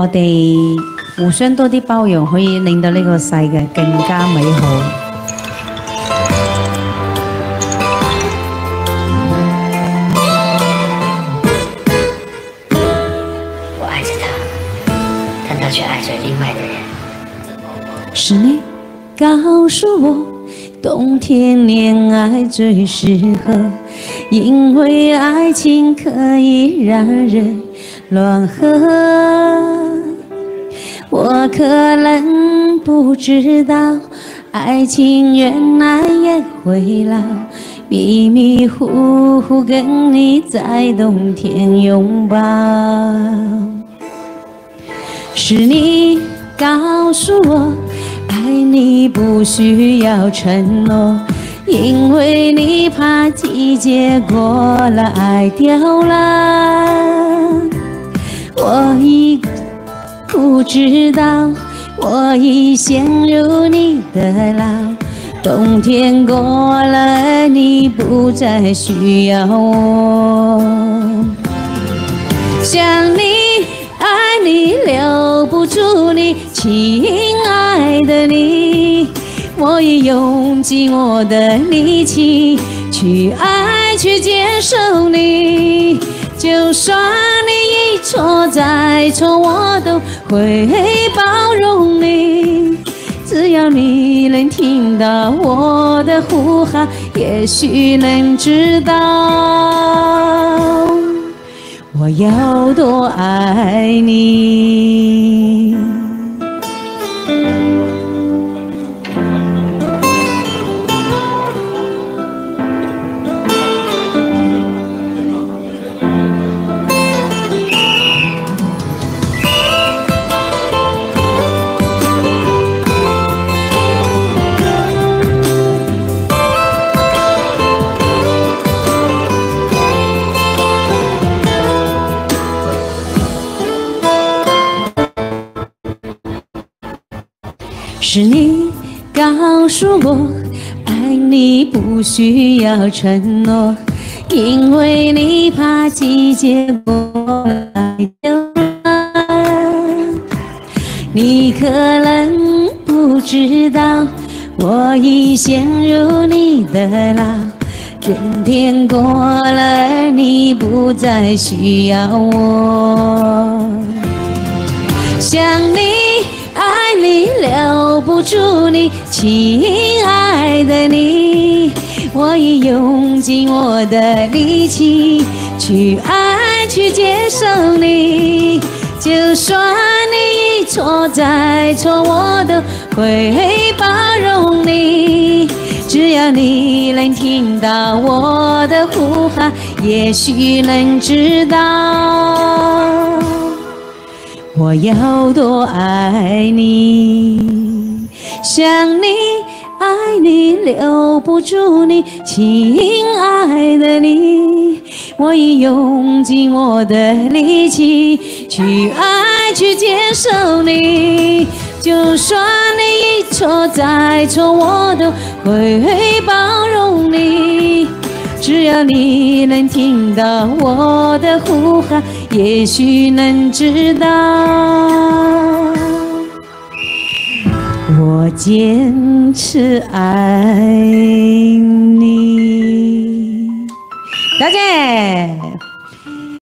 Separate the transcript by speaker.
Speaker 1: 我哋互相多啲包容，可以令到呢个世界更加美好。
Speaker 2: 我爱着他，但他却爱着另外的人。
Speaker 1: 是你告诉我，冬天恋爱最适合，因为爱情可以让人暖和。我可能不知道，爱情原来也会老，迷迷糊糊跟你在冬天拥抱。是你告诉我，爱你不需要承诺，因为你怕季节过了，爱掉了。不知道，我已陷入你的牢。冬天过了，你不再需要我。想你，爱你，留不住你，亲爱的你，我已用尽我的力气去爱，去接受你。就算你错再错，我都会包容你。只要你能听到我的呼喊，也许能知道我要多爱你。是你告诉我，爱你不需要承诺，因为你怕季节过来就了。你可能不知道，我已陷入你的牢。春天过了，而你不再需要我。想你，爱你，住你，亲爱的你，我已用尽我的力气去爱，去接受你。就算你一错再错，我都会包容你。只要你能听到我的呼喊，也许能知道。我有多爱你，想你，爱你，留不住你，亲爱的你，我已用尽我的力气去爱，去接受你。就算你一错再错，我都会包容你。只要你能听到我的呼喊，也许能知道我坚持爱你。多謝。